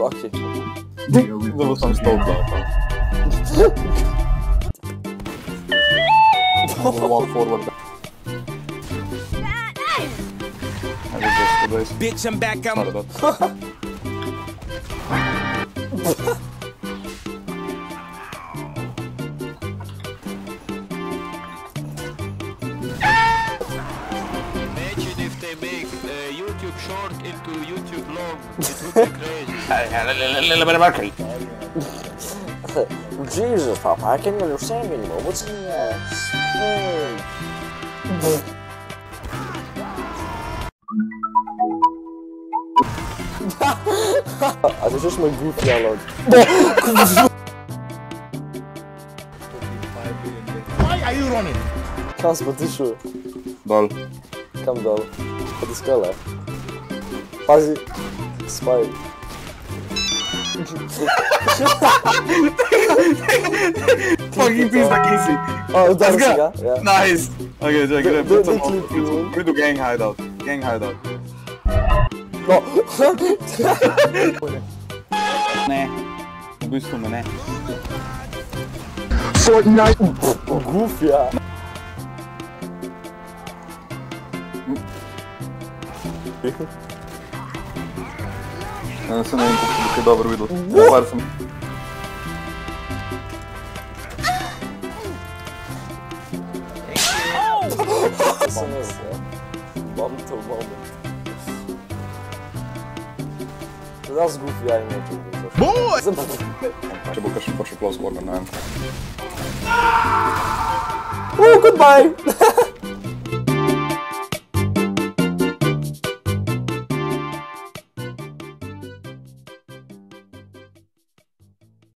Okej. Znowu sam stąd Walk forward. Ale to jest Bitch, I'm back. I'm they make uh, YouTube short into YouTube long. It would be crazy. Jesus, Papa, I can't understand anymore. What's in there? Hey. A to już mój głupie dialog. Why are you running? Kasper, ty szu. Dal. Kam dal. Pode escalar. Quase. Smile. Fucking pizza da Casey. Oh, that's good. Yeah. Nice. Okay, so I'm gonna put some. We do gang hideout. Gang hideout. No. né? Do isso, né? Fortnite. Goofy. pehar. Ja, se ne vem, kako sem kaj dobro videl. Ja, par sem. Moment to moment. Zdaj zgub, ja imam to. Boj! Če bo kakšen pa še plos, moram, ne vem. Uh, goodbye!